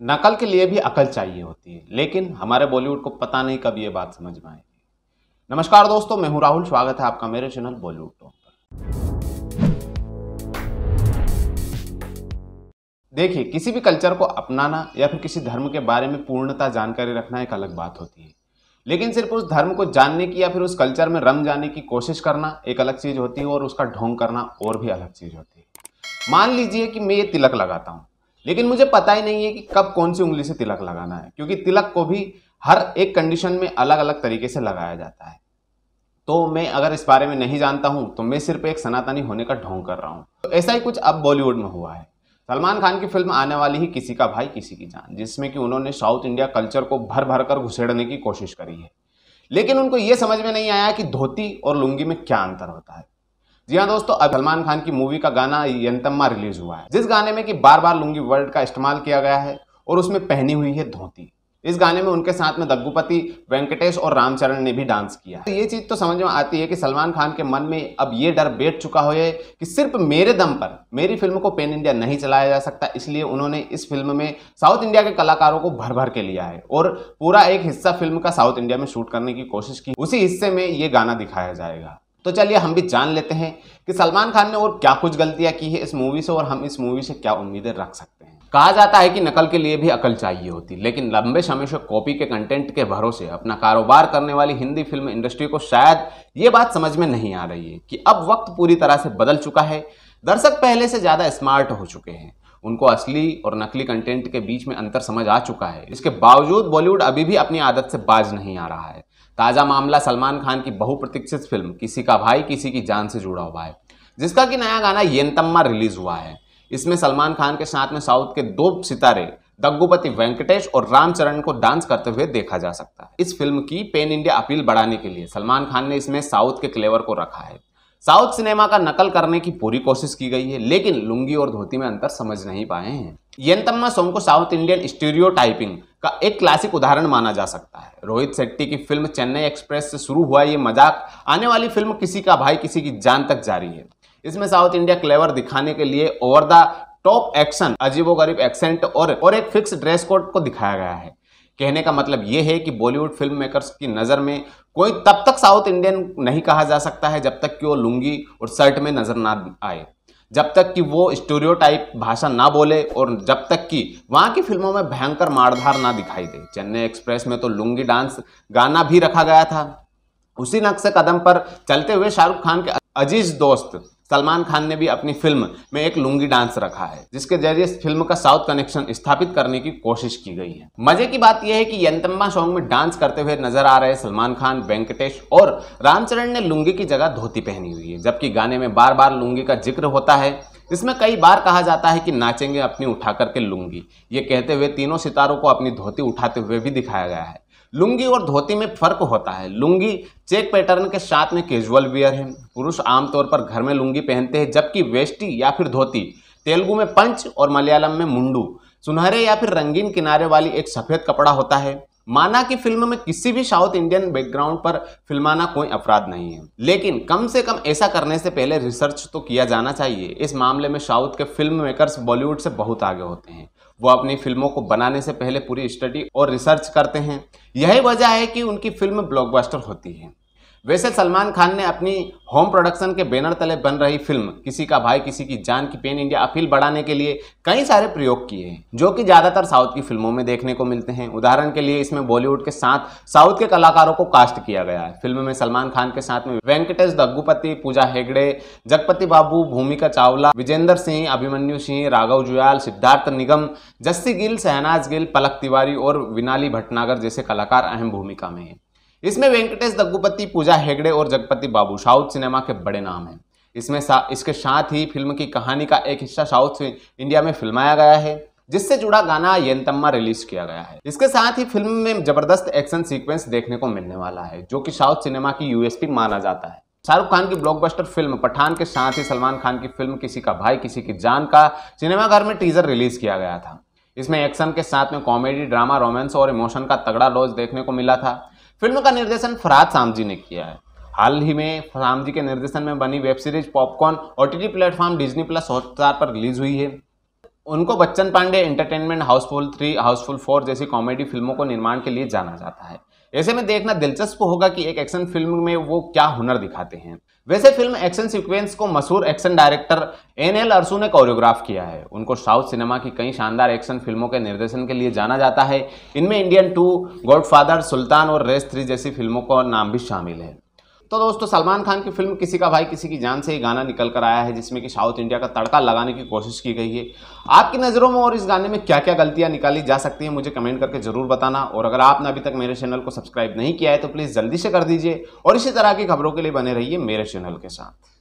नकल के लिए भी अकल चाहिए होती है, लेकिन हमारे बॉलीवुड को पता नहीं कब ये बात समझ में आएगी। नमस्कार दोस्तों, मैं हूँ राहुल, स्वागत है आपका मेरे चैनल बॉलीवुड टॉक पर। देखिए, किसी भी कल्चर को अपनाना या फिर किसी धर्म के बारे में पूर्णता जानकारी रखना एक अलग बात होती है। लेकिन सिर्फ़ उस धर्म को जानने की या फिर उस कल्चर में रम जाने की कोशिश करना एक अलग चीज़ होती है और उसका ढोंग करना और भी अलग चीज़ होती है। मान लीजिए कि मैं ये तिलक लगाता हूँ। लेकिन मुझे पता ही नहीं है कि कब कौन सी उंगली से तिलक लगाना है, क्योंकि तिलक को भी हर एक कंडीशन में अलग अलग तरीके से लगाया जाता है। तो मैं अगर इस बारे में नहीं जानता हूँ तो मैं सिर्फ़ एक सनातनी होने का ढोंग कर रहा हूँ। तो ऐसा ही कुछ अब बॉलीवुड में हुआ है। सलमान खान की फ़िल्म आने वाली ही किसी का भाई, किसी की जान, जिसमें कि उन्होंने साउथ इंडिया कल्चर को भर भर कर घुसेड़ने की कोशिश करी है। लेकिन उनको यह समझ में नहीं आया कि धोती और लुंगी में क्या अंतर होता है। जी हाँ दोस्तों, अब सलमान खान की मूवी का गाना यंतम्मा रिलीज़ हुआ है। जिस गाने में कि बार बार लुंगी वर्ल्ड का इस्तेमाल किया गया है और उसमें पहनी हुई है धोती। इस गाने में उनके साथ में दग्गुपति वेंकटेश और रामचरण ने भी डांस किया तो ये चीज़ तो समझ में आती है कि सलमान खान के मन में अब ये डर बैठ चुका हो है कि सिर्फ़ मेरे दम पर, मेरी फ़िल्म को पेन इंडिया नहीं चलाया जा सकता, इसलिए उन्होंने इस फ़िल्म में साउथ इंडिया के कलाकारों को भर भर के लिया है और पूरा एक हिस्सा फ़िल्म का साउथ इंडिया में शूट करने की कोशिश की। उसी हिस्से में ये गाना दिखाया जाएगा। तो चलिए हम भी जान लेते हैं कि सलमान खान ने और क्या कुछ गलतियाँ की है इस मूवी से और हम इस मूवी से क्या उम्मीदें रख सकते हैं। कहा जाता है कि नकल के लिए भी अकल चाहिए होती, लेकिन लंबे समय से कॉपी के कंटेंट के भरोसे, अपना कारोबार करने वाली हिंदी फ़िल्म इंडस्ट्री को शायद ये बात समझ में नहीं आ रही है कि अब वक्त पूरी तरह से बदल चुका है। दर्शक पहले से ज़्यादा स्मार्ट हो चुके हैं। उनको असली और नकली कंटेंट के बीच में अंतर समझ आ चुका है। इसके बावजूद बॉलीवुड अभी भी अपनी आदत से बाज नहीं आ रहा है। ताज़ा मामला सलमान खान की बहुप्रतीक्षित फ़िल्म, किसी का भाई, किसी की जान से जुड़ा हुआ है, जिसका कि नया गाना येनतम्मा रिलीज़ हुआ है। इसमें सलमान खान के साथ में साउथ के दो सितारे, दग्गुपति वेंकटेश और रामचरण को डांस करते हुए देखा जा सकता है। इस फ़िल्म की पेन इंडिया अपील बढ़ाने के लिए सलमान खान ने इसमें साउथ के क्लेवर को रखा है। साउथ सिनेमा का नकल करने की पूरी कोशिश की गई है, लेकिन लुंगी और धोती में अंतर समझ नहीं पाए हैं। यंतम्मा सॉन्ग को साउथ इंडियन स्टीरियो टाइपिंग का एक क्लासिक उदाहरण माना जा सकता है। रोहित शेट्टी की फ़िल्म चेन्नई एक्सप्रेस से शुरू हुआ ये मज़ाक, आने वाली फ़िल्म किसी का भाई, किसी की जान तक जारी है। इसमें साउथ इंडिया क्लेवर दिखाने के लिए ओवर द टॉप एक्शन अजीबो गरीब एक्सेंट और और एक फिक्स ड्रेस कोड को दिखाया गया है। कहने का मतलब ये है कि बॉलीवुड फ़िल्म मेकर्स की नज़र में कोई तब तक साउथ इंडियन नहीं कहा जा सकता है जब तक कि वो लुंगी और शर्ट में नज़र ना आए, जब तक कि वो स्टोरियो टाइप भाषा ना बोले और जब तक कि वहाँ की फ़िल्मों में भयंकर मारधार ना दिखाई दे। चेन्नई एक्सप्रेस में तो लुंगी डांस गाना भी रखा गया था। उसी नक्श कदम पर चलते हुए शाहरुख खान के अज़ीज़ दोस्त सलमान खान ने भी अपनी फ़िल्म में एक लुंगी डांस रखा है, जिसके ज़रिए इस फ़िल्म का साउथ कनेक्शन स्थापित करने की कोशिश की गई है। मज़े की बात यह है कि यंतम्मा सॉन्ग में डांस करते हुए नज़र आ रहे सलमान खान, वेंकटेश और रामचरण ने लुंगी की जगह धोती पहनी हुई है, जबकि गाने में बार बार लुंगी का ज़िक्र होता है इसमें कई बार कहा जाता है कि नाचेंगे अपनी उठा करके लुंगी। ये कहते हुए तीनों सितारों को अपनी धोती उठाते हुए भी दिखाया गया है। लुंगी और धोती में फ़र्क होता है। लुंगी चेक पैटर्न के साथ में कैजुअल वियर है। पुरुष आमतौर पर घर में लुंगी पहनते हैं, जबकि वेस्टी या फिर धोती, तेलुगु में पंच और मलयालम में मुंडू, सुनहरे या फिर रंगीन किनारे वाली एक सफ़ेद कपड़ा होता है। माना कि फ़िल्म में किसी भी साउथ इंडियन बैकग्राउंड पर फिल्माना कोई अपराध नहीं है। लेकिन कम से कम ऐसा करने से पहले रिसर्च तो किया जाना चाहिए। इस मामले में साउथ के फ़िल्म मेकर्स बॉलीवुड से बहुत आगे होते हैं। वो अपनी फ़िल्मों को बनाने से पहले पूरी स्टडी और रिसर्च करते हैं। यही वजह है कि उनकी फ़िल्म ब्लॉकबस्टर होती है। वैसे सलमान खान ने अपनी होम प्रोडक्शन के बैनर तले बन रही फ़िल्म किसी का भाई, किसी की जान की पेन इंडिया अपील बढ़ाने के लिए कई सारे प्रयोग किए हैं, जो कि ज़्यादातर साउथ की फ़िल्मों में देखने को मिलते हैं। उदाहरण के लिए इसमें बॉलीवुड के साथ साउथ के कलाकारों को कास्ट किया गया है। फ़िल्म में सलमान खान के साथ में वेंकटेश दग्गुपति पूजा हेगड़े जगपति बाबू भूमिका चावला विजेंद्र सिंह अभिमन्यु सिंह राघव जुयाल सिद्धार्थ निगम जस्सी गिल शहनाज गिल पलक तिवारी और विनाली भटनागर जैसे कलाकार अहम भूमिका में हैं। इसमें वेंकटेश दग्गुपति पूजा हेगड़े और जगपति बाबू साउथ सिनेमा के बड़े नाम हैं। इसमें सा, इसके साथ ही फ़िल्म की कहानी का एक हिस्सा साउथ इंडिया में फिल्माया गया है जिससे जुड़ा गाना येनतम्मा रिलीज़ किया गया है। इसके साथ ही फ़िल्म में ज़बरदस्त एक्शन सीक्वेंस देखने को मिलने वाला है जो कि साउथ सिनेमा की यूएसपी माना जाता है। शाहरुख खान की ब्लॉकबस्टर फ़िल्म पठान के साथ ही सलमान खान की फ़िल्म किसी का भाई किसी की जान का सिनेमाघर में टीजर रिलीज़ किया गया था। इसमें एक्शन के साथ में कॉमेडी ड्रामा रोमांस और इमोशन का तगड़ा लॉज देखने को मिला था। फ़िल्म का निर्देशन फरहाद सामजी ने किया है। हाल ही में सामजी के निर्देशन में बनी web series popcorn O T platform Disney plus Hotstar पर रिलीज़ हुई है। उनको Bachchan Pandey entertainment Housefull three, Housefull four जैसी कॉमेडी फ़िल्मों को निर्माण के लिए जाना जाता है। ऐसे में देखना दिलचस्प होगा कि एक एक्शन फ़िल्म में वो क्या हुनर दिखाते हैं। वैसे फ़िल्म एक्शन सीक्वेंस को मशहूर action director N L Arasu ने कोरियोग्राफ किया है। उनको साउथ सिनेमा की कई शानदार एक्शन फ़िल्मों के निर्देशन के लिए जाना जाता है। इनमें इंडियन टू गॉडफादर सुल्तान और रेस थ्री जैसी फ़िल्मों का नाम भी शामिल है। तो दोस्तों, सलमान खान की फ़िल्म किसी का भाई किसी की जान से ही गाना निकल कर आया है, जिसमें कि साउथ इंडिया का तड़का लगाने की कोशिश की गई है। आपकी नज़रों में और इस गाने में क्या क्या गलतियाँ निकाली जा सकती हैं, मुझे कमेंट करके ज़रूर बताना। और अगर आपने अभी तक मेरे चैनल को सब्सक्राइब नहीं किया है तो प्लीज़ जल्दी से कर दीजिए। और इसी तरह की खबरों के लिए बने रहिए मेरे चैनल के साथ।